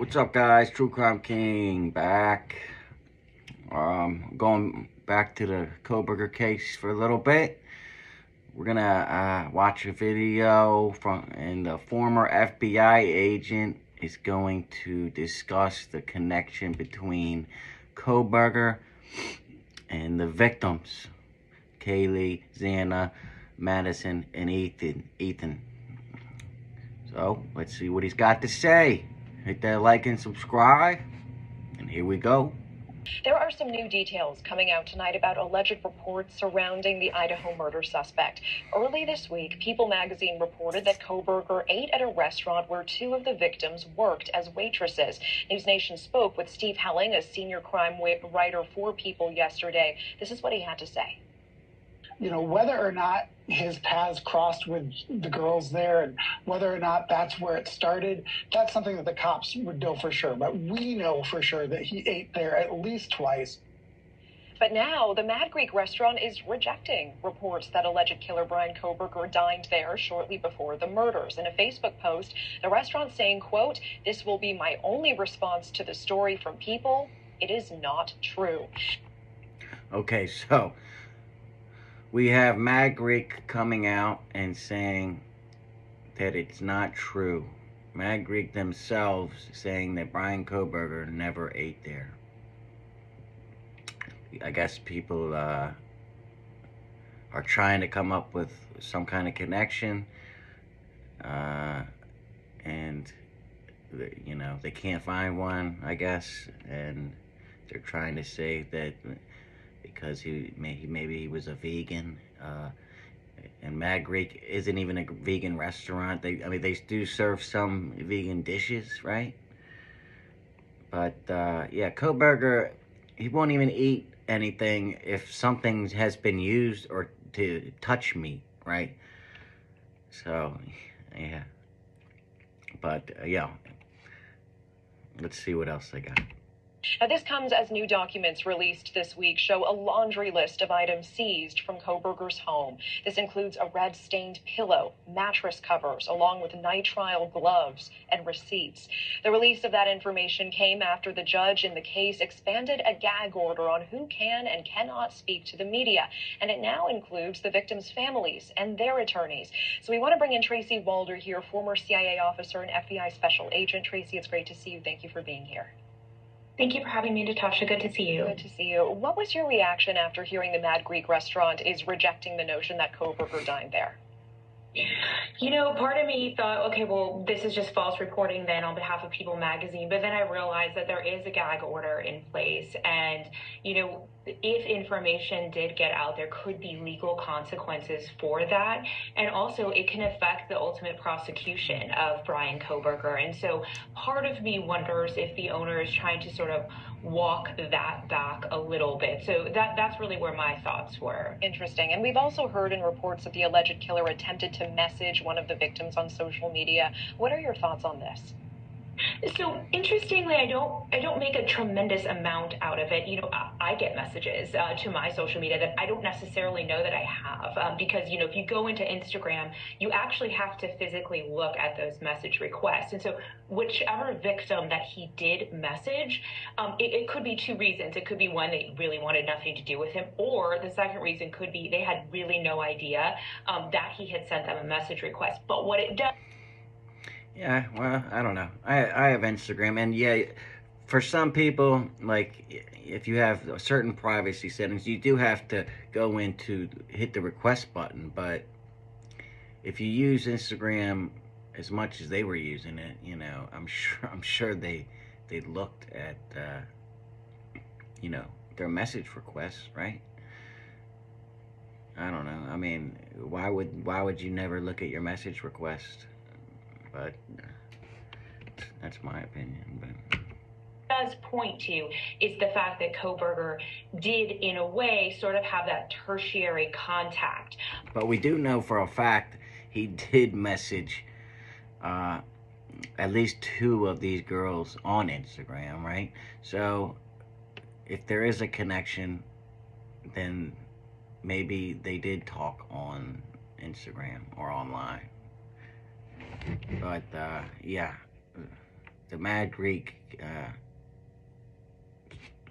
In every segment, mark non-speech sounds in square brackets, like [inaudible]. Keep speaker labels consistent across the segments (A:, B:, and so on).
A: What's up, guys? True Crime King back. Um, going back to the Kohberger case for a little bit. We're gonna uh, watch a video from, and the former FBI agent is going to discuss the connection between Kohberger and the victims, Kaylee, Xana, Madison, and Ethan. Ethan. So let's see what he's got to say. Hit that like and subscribe. And here we go.
B: There are some new details coming out tonight about alleged reports surrounding the Idaho murder suspect. Early this week, People magazine reported that Kohberger ate at a restaurant where two of the victims worked as waitresses. News Nation spoke with Steve Helling, a senior crime writer for People yesterday. This is what he had to say
C: you know, whether or not his paths crossed with the girls there and whether or not that's where it started, that's something that the cops would know for sure. But we know for sure that he ate there at least twice.
B: But now the Mad Greek restaurant is rejecting reports that alleged killer Bryan Kohberger dined there shortly before the murders. In a Facebook post, the restaurant saying, quote, this will be my only response to the story from people. It is not true.
A: Okay, so we have Mad Greek coming out and saying that it's not true. Mad Greek themselves saying that Bryan Kohberger never ate there. I guess people uh, are trying to come up with some kind of connection. Uh, and, you know, they can't find one, I guess. And they're trying to say that because he, maybe he was a vegan. Uh, and Mad Greek isn't even a vegan restaurant. They, I mean, they do serve some vegan dishes, right? But uh, yeah, Kohberger, he won't even eat anything if something has been used or to touch meat, right? So, yeah. But uh, yeah, let's see what else they got.
B: Now, this comes as new documents released this week show a laundry list of items seized from Kohberger's home. This includes a red stained pillow, mattress covers, along with nitrile gloves and receipts. The release of that information came after the judge in the case expanded a gag order on who can and cannot speak to the media, and it now includes the victims' families and their attorneys. So we want to bring in Tracy Walder here, former CIA officer and FBI special agent. Tracy, it's great to see you. Thank you for being here.
D: Thank you for having me, Natasha. Good to see you.
B: Good to see you. What was your reaction after hearing the Mad Greek restaurant is rejecting the notion that Kohberger dined there?
D: You know, part of me thought, okay, well, this is just false reporting then on behalf of People magazine. But then I realized that there is a gag order in place. And, you know, if information did get out, there could be legal consequences for that. And also, it can affect the ultimate prosecution of Bryan Kohberger. And so part of me wonders if the owner is trying to sort of walk that back a little bit. So that that's really where my thoughts were.
B: Interesting. And we've also heard in reports that the alleged killer attempted to message one of the victims on social media. What are your thoughts on this?
D: So interestingly, I don't I don't make a tremendous amount out of it. You know, I, get messages uh, to my social media that I don't necessarily know that I have um, because you know if you go into Instagram, you actually have to physically look at those message requests. And so whichever victim that he did message, um, it, it could be two reasons. It could be one they really wanted nothing to do with him, or the second reason could be they had really no idea um, that he had sent them a message request. But what it does
A: yeah, well, I don't know. I I have Instagram, and yeah, for some people, like if you have certain privacy settings, you do have to go in to hit the request button. But if you use Instagram as much as they were using it, you know, I'm [laughs] sure I'm sure they they looked at uh, you know their message requests, right? I don't know. I mean, why would why would you never look at your message request? But that's my opinion. But
D: does point to is the fact that Kohberger did, in a way, sort of have that tertiary contact.
A: But we do know for a fact he did message uh, at least two of these girls on Instagram, right? So if there is a connection, then maybe they did talk on Instagram or online. But uh, yeah, the Mad Greek uh,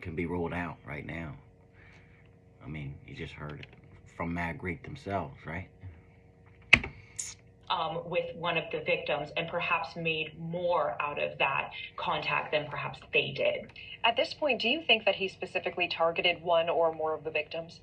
A: can be ruled out right now. I mean, you just heard it from Mad Greek themselves, right?
D: Um, with one of the victims and perhaps made more out of that contact than perhaps they did.
B: At this point, do you think that he specifically targeted one or more of the victims?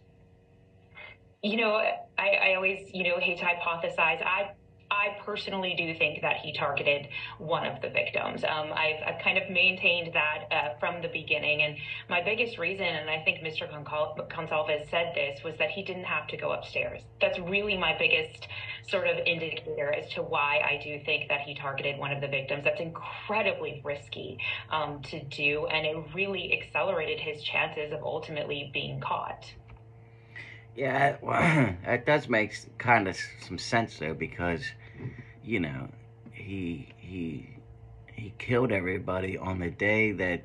D: You know, I, I always, you know, hate to hypothesize. I I personally do think that he targeted one of the victims. Um, I've, I've, kind of maintained that uh, from the beginning. And my biggest reason, and I think Mr. Goncalves said this, was that he didn't have to go upstairs. That's really my biggest sort of indicator as to why I do think that he targeted one of the victims. That's incredibly risky um, to do, and it really accelerated his chances of ultimately being caught.
A: Yeah, well, [clears throat] that does make kind of some sense though, because you know he he he killed everybody on the day that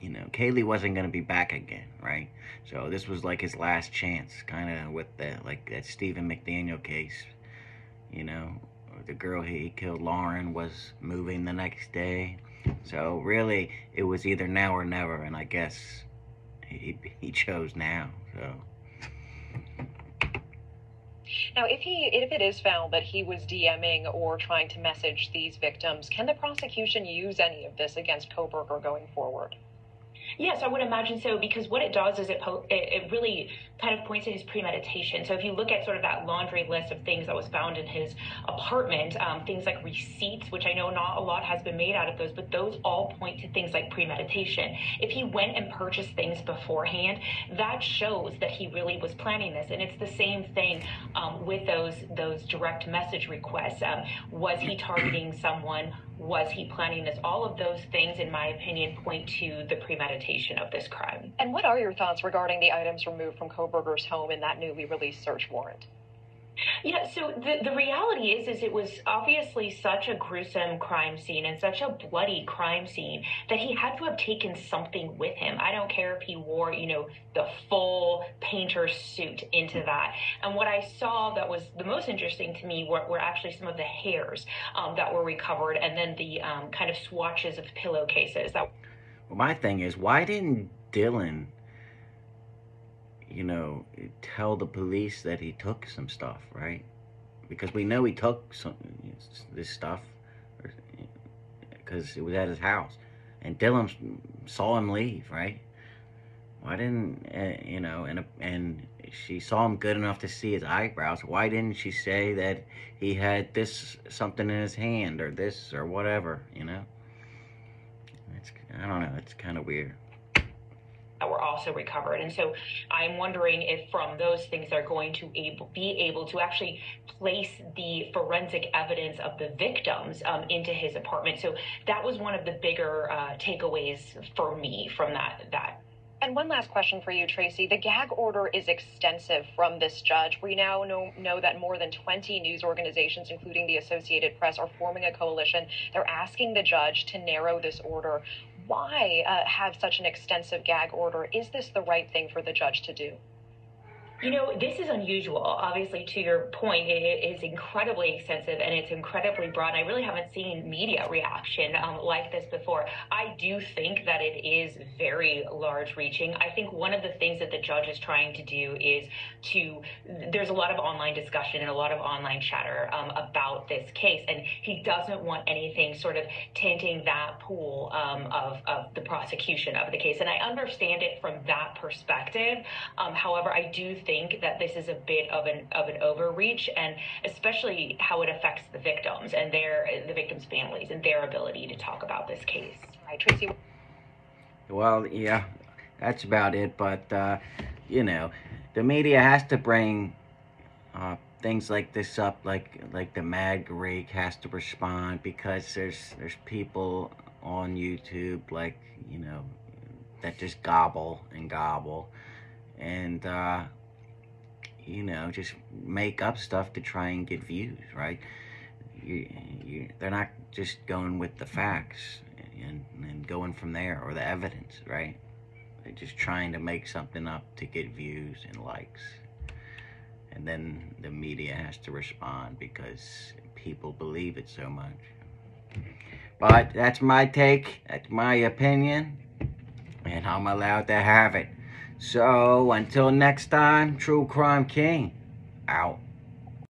A: you know Kaylee wasn't gonna be back again, right? So this was like his last chance, kind of with that like that Stephen McDaniel case. You know, the girl he killed, Lauren, was moving the next day. So really, it was either now or never, and I guess he he chose now. So.
B: Now, if he if it is found that he was DMing or trying to message these victims, can the prosecution use any of this against Kohberger going forward?
D: Yes, I would imagine so because what it does is it po- it, it really kind of points to his premeditation. So if you look at sort of that laundry list of things that was found in his apartment, um, things like receipts, which I know not a lot has been made out of those, but those all point to things like premeditation. If he went and purchased things beforehand, that shows that he really was planning this. And it's the same thing um, with those those direct message requests. Um, was he targeting someone? Was he planning this? All of those things, in my opinion, point to the premeditation of this crime.
B: And what are your thoughts regarding the items removed from Kohberger's home in that newly released search warrant?
D: Yeah, so the, the reality is is it was obviously such a gruesome crime scene and such a bloody crime scene that he had to have taken something with him. I don't care if he wore, you know, the full painter suit into that. And what I saw that was the most interesting to me were, were actually some of the hairs um, that were recovered and then the um, kind of swatches of pillowcases. That
A: my thing is, why didn't Dylan you know, tell the police that he took some stuff, right? Because we know he took some this stuff because it was at his house, and Dylan saw him leave, right? Why didn't uh, you know? And and she saw him good enough to see his eyebrows. Why didn't she say that he had this something in his hand or this or whatever? You know, I don't know. It's kind of weird
D: that were also recovered. And so I'm wondering if from those things they're going to able, be able to actually place the forensic evidence of the victims um, into his apartment. So that was one of the bigger uh, takeaways for me from that that
B: and one last question for you, Tracy. The gag order is extensive from this judge. We now know, know that more than 20 news organizations, including the Associated Press, are forming a coalition. They're asking the judge to narrow this order why uh, have such an extensive gag order? Is this the right thing for the judge to do?
D: You know, this is unusual. Obviously, to your point, it is incredibly extensive and it's incredibly broad. I really haven't seen media reaction um, like this before. I do think that it is very large reaching. I think one of the things that the judge is trying to do is to, there's a lot of online discussion and a lot of online chatter um, about this case, and he doesn't want anything sort of tainting that pool um, of, of the prosecution of the case. And I understand it from that perspective. Um, however, I do think think that this is a bit of an of an overreach, and especially how it affects the victims and their the victims' families and their ability to talk about this case.
B: Right, Tracy.
A: Well, yeah, that's about it. But uh, you know, the media has to bring uh, things like this up, like like the Mad Greek has to respond because there's there's people on YouTube like you know that just gobble and gobble, and uh, you know, just make up stuff to try and get views, right? You, you, they're not just going with the facts and, and going from there or the evidence, right? They're just trying to make something up to get views and likes. And then the media has to respond because people believe it so much. But that's my take, that's my opinion, and I'm allowed to have it. So until next time, True Crime King, out.